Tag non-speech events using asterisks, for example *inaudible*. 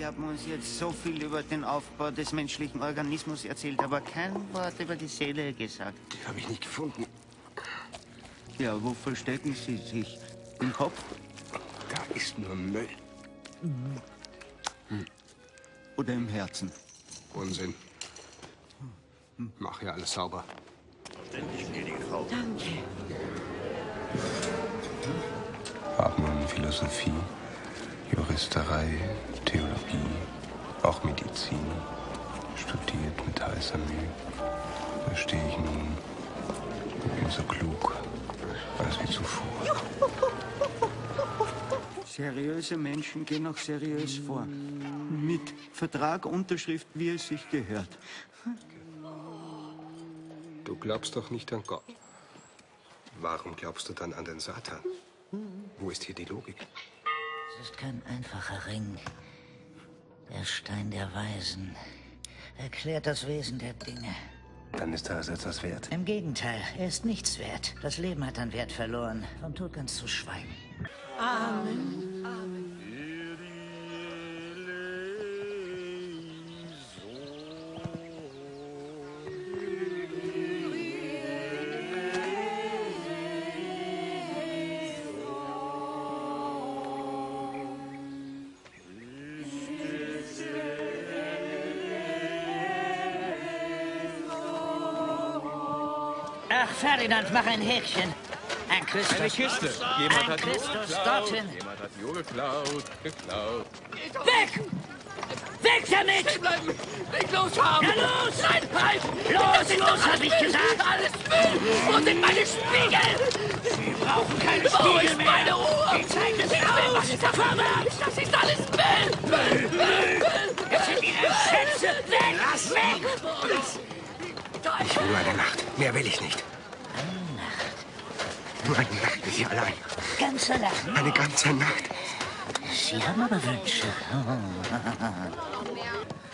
Sie haben uns jetzt so viel über den Aufbau des menschlichen Organismus erzählt, aber kein Wort über die Seele gesagt. Die habe ich nicht gefunden. Ja, wo verstecken Sie sich? Im Kopf Da ist nur Müll. oder im Herzen? Unsinn. Mach ja alles sauber. Haben Philosophie, Juristerei, Theologie, auch Medizin. Studiert mit heißer Mühe. Da stehe ich nun. Bin so klug. Weiß wie zuvor. Seriöse Menschen gehen auch seriös vor. Mit Vertrag, Unterschrift, wie es sich gehört. Du glaubst doch nicht an Gott. Warum glaubst du dann an den Satan? Wo ist hier die Logik? Es ist kein einfacher Ring. Der Stein der Weisen erklärt das Wesen der Dinge. Dann ist er also etwas wert. Im Gegenteil, er ist nichts wert. Das Leben hat an Wert verloren. Vom Tod ganz zu schweigen. Ach, Ferdinand, mach ein Häkchen. Ein Christus. Eine Kiste. Jemand Ein hat Christus geklaut. dorthin. Jemand hat Joghurt geklaut. Geklaut. Weg! Weg damit! Stehen bleiben! Nicht losfahren! Ja, los! Nein, halt! Los, los, hab ich gesagt! Alles Müll! Wo sind meine Spiegel? Sie brauchen keine Wo Spiegel ist mehr! meine Uhr? Ich zeige es Ihnen! Was ist da vorwärts? Das ist alles! Müll! Müll! Will nur eine Nacht. Mehr will ich nicht. Nur eine Nacht mit dir allein. Ganz allein. Eine ganze Nacht. Sie haben aber Wünsche. *laughs*